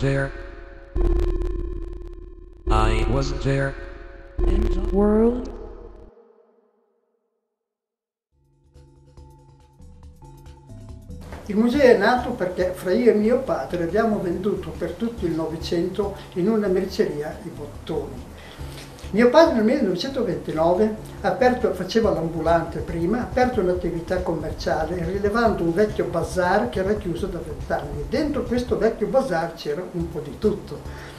there. I was there. And the world. Il museo è nato perché fra io e mio padre abbiamo venduto per tutto il Novecento in una merceria i bottoni. Mio padre nel 1929 aperto, faceva l'ambulante prima, ha aperto un'attività commerciale rilevando un vecchio bazar che era chiuso da vent'anni. Dentro questo vecchio bazar c'era un po' di tutto.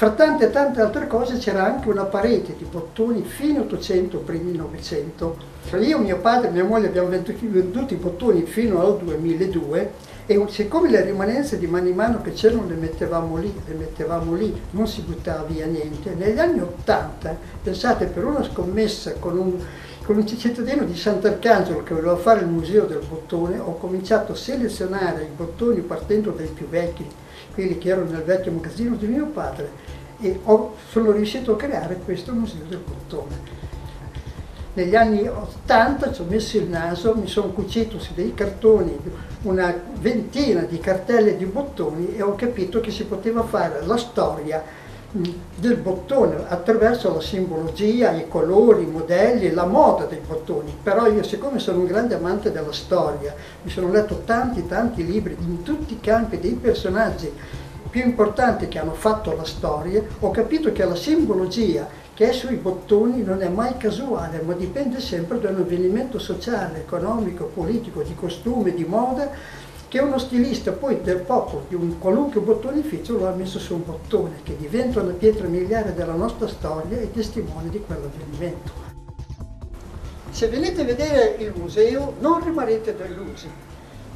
Fra tante e tante altre cose c'era anche una parete di bottoni fine 800, primi 900. Io, mio padre e mia moglie abbiamo venduto i bottoni fino al 2002 e siccome le rimanenze di mano in mano che c'erano le mettevamo lì, le mettevamo lì, non si buttava via niente. Negli anni 80, pensate, per una scommessa con un, con un cittadino di Sant'Arcangelo che voleva fare il museo del bottone, ho cominciato a selezionare i bottoni partendo dai più vecchi, quelli che erano nel vecchio magazzino di mio padre, e ho, sono riuscito a creare questo museo del bottone. Negli anni 80 ci ho messo il naso, mi sono cucito su dei cartoni, una ventina di cartelle di bottoni e ho capito che si poteva fare la storia del bottone attraverso la simbologia, i colori, i modelli, la moda dei bottoni. Però io siccome sono un grande amante della storia, mi sono letto tanti tanti libri in tutti i campi dei personaggi più importanti che hanno fatto la storia, ho capito che la simbologia che è sui bottoni non è mai casuale, ma dipende sempre da un avvenimento sociale, economico, politico, di costume, di moda, che uno stilista poi del popolo di un qualunque bottonificio lo ha messo su un bottone, che diventa una pietra miliare della nostra storia e testimone di quell'avvenimento. Se venite a vedere il museo non rimarrete delusi,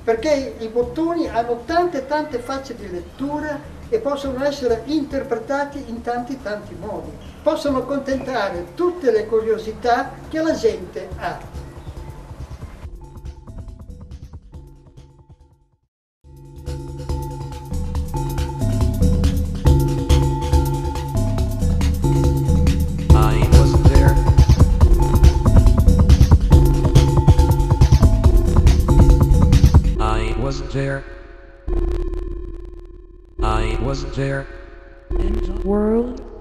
perché i bottoni hanno tante tante facce di lettura e possono essere interpretati in tanti tanti modi, possono accontentare tutte le curiosità che la gente ha. I wasn't there. I wasn't there in the world.